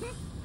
Ha!